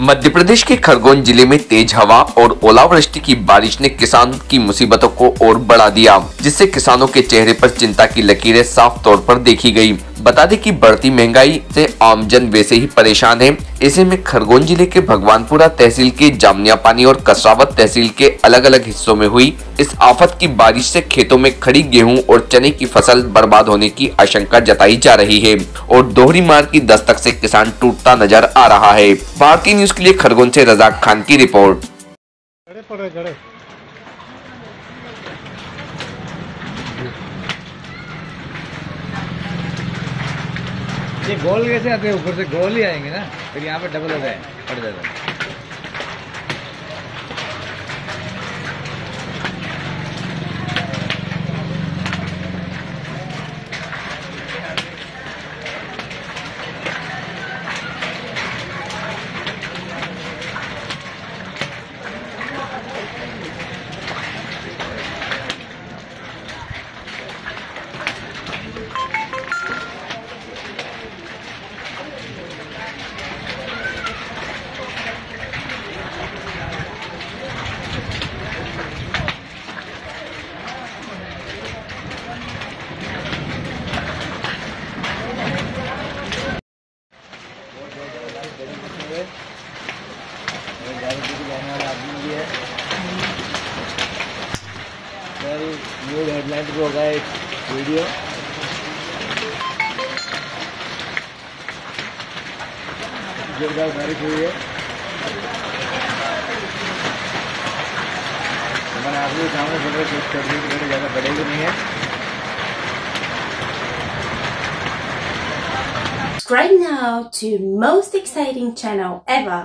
मध्य प्रदेश के खरगोन ज़िले में तेज हवा और ओलावृष्टि की बारिश ने किसान की मुसीबतों को और बढ़ा दिया, जिससे किसानों के चेहरे पर चिंता की लकीरें साफ़ तौर पर देखी गई। बता दें कि बढ़ती महँगाई से आमजन वैसे ही परेशान है। ऐसे में खरगोन ज़िले के भगवानपुरा तहसील के जामनिया पानी और कसरावत तहसील के अलग अलग हिस्सों में हुई इस आफत की बारिश से खेतों में खड़ी गेहूँ और चने की फ़सल बर्बाद होने की आशंका जताई जा रही है और दोहरी मार की दस्तक से किसान टूटता नज़र आ रहा है। भारतीय न्यूज़ के लिए खरगोन से रजाक खान की रिपोर्ट। ये गोल कैसे आते हैं? ऊपर से गोल ही आएँगे ना? फिर यहाँ पे डबल हो जाए पड़ जाता है। सर न्यूज हेडलाइन पे होगा एक वीडियो जोरदार बारिश हुई है तो मैंने आपको सामने बोल रहा कुछ करने की थोड़ी ज़्यादा बढ़ेगी नहीं है Subscribe now to most exciting channel ever